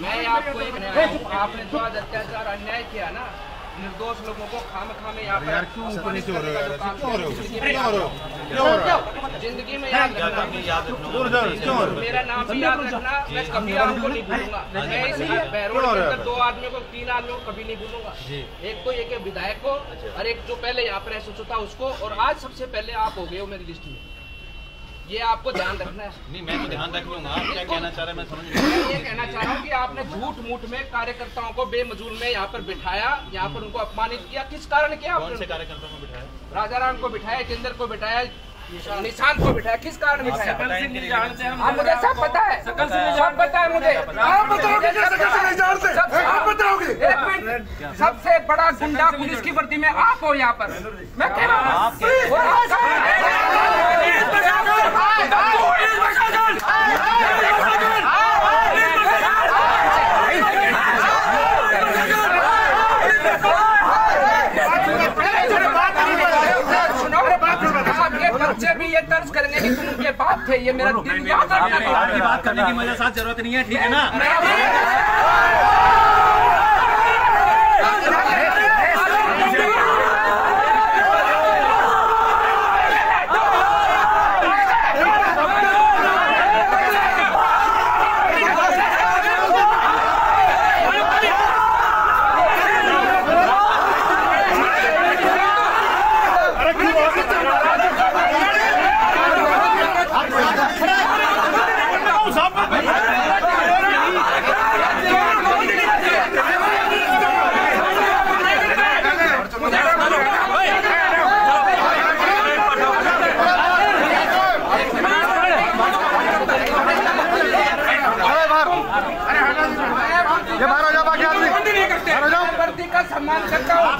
मैं आपको एक न्याय आपने जो आज अत्याचार अन्याय किया ना निर्दोष लोगों को खाम खामे यहाँ यार क्यों ऊपर नीचे हो रहे हो यार? ऐसे क्यों हो रहे हो? क्यों हो रहे हो? क्यों हो रहा है? ज़िंदगी में याद रखना। हो हो मेरा नाम भी याद रखना मैं कभी आपको नहीं भूलूँगा। मैं इस बैरोड के अंदर दो आदमियों को तीन आदमियों को कभी नहीं भूलूँगा। एक तो एक है विधायक को और एक जो पहले यहाँ पर था उसको और आज सबसे पहले आप हो गए हो मेरी लिस्ट में। ये आपको ध्यान रखना है। नहीं मैं तो ध्यान रख लूँगा। आप क्या कहना चाह रहे हैं मैं समझ मैं ये कहना चाह रहा हूँ कि आपने झूठ मूठ में कार्यकर्ताओं को बेमजूल में यहाँ पर बिठाया यहाँ पर उनको अपमानित किया। किस कारण किया कौन से आपने कार्यकर्ता को बिठाया? राजा राम को बिठाया जिंदर को बिठाया निशान को बिठाया। किस कारण बिठाया? मुझे सब पता है। सब पता है मुझे। आप बताओगे आप बताओगे? एक मिनट। सबसे बड़ा गुंडा पुलिस की वर्दी में आप हो यहाँ पर। मैं कह रहा हूँ वो आप सुनो आपके बच्चे भी ये तर्ज करेंगे कि तुम उनके बाप थे ये मेरा दिल याद रखना बात करने की मज़ा साथ ज़रूरत नहीं है ठीक है ना? सम्मान करता हूँ।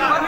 करो।